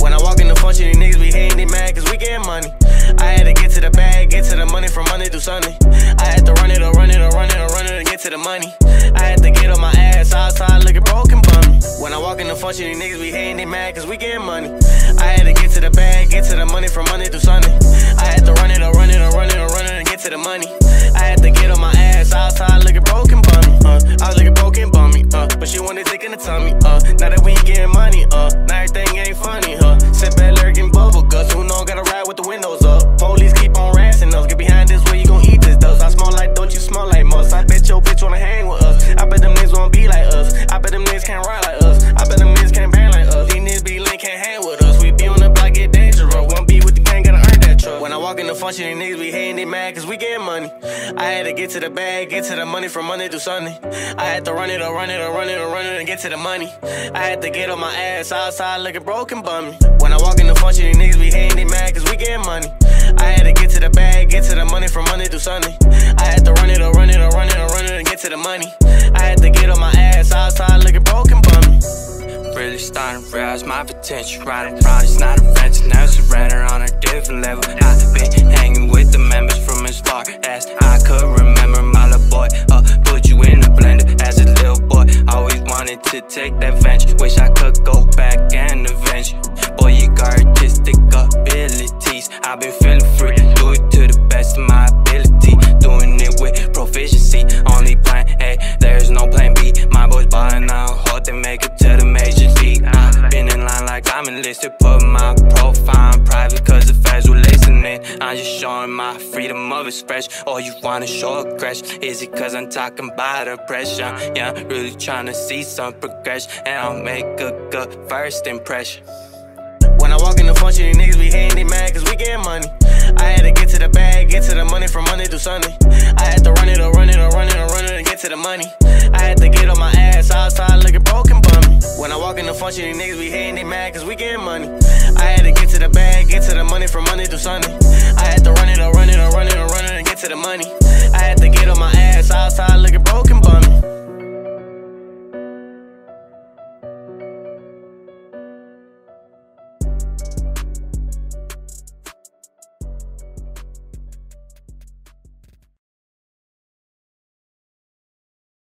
When I walk in the function, these niggas be hating, they mad cause we getting money. I had to get to the bag, get to the money from Monday through Sunday. I had to run it or run it or run it or run it and get to the money. I had to get on my ass outside looking broken bummy. When I walk in the function, these niggas mad cause we getting money. I had to get to the bag, get to the money from Monday through Sunday. I had to run it or run it or run it or run it and get to the money. I had to get on my ass outside looking broken bummy. Uh, I was looking broken bummy, uh, but she wanted dick in the tummy. Uh, now that we getting money, uh, now everything ain't funny, huh? Sit back, lurking bubble guts. Who know gotta ride with the windows up? Police function, these niggas be hating, they mad cause we getting money. I had to get to the bag, get to the money from Monday through Sunday. I had to run it or run it or run it or run it and get to the money. I had to get on my ass outside looking broken bummy. When I walk in the function, these niggas be hating, they mad cause we getting money. I had to get to the bag, get to the money from Monday through Sunday. I had to run it or run it or run it or run it and get to the money. I had to get on my ass outside looking broken bummy. Really starting to realize my potential. Riding around, it's not a venture. Now on a free. Do it to the best of my ability. Doing it with proficiency. Only plan A, there's no plan B. My boys ballin' out, hope they make it to the major league. I've been in line like I'm enlisted. Put my profile on private cause the feds were listening. I'm just showing my freedom of expression. All you wanna show aggression? Is it cause I'm talking about oppression? Yeah, I'm really trying to see some progression. And I'll make a good first impression. When I walk in the function, through Sunday. I had to run it or run it or run it or run it and get to the money. I had to get on my ass outside looking broken bummy. When I walk in the function, these niggas be hating, they mad cause we getting money. I had to get to the bag, get to the money from Monday through Sunday. I had to run it or run it or run it or run it and get to the money. I had to get on my ass outside looking broken bummy.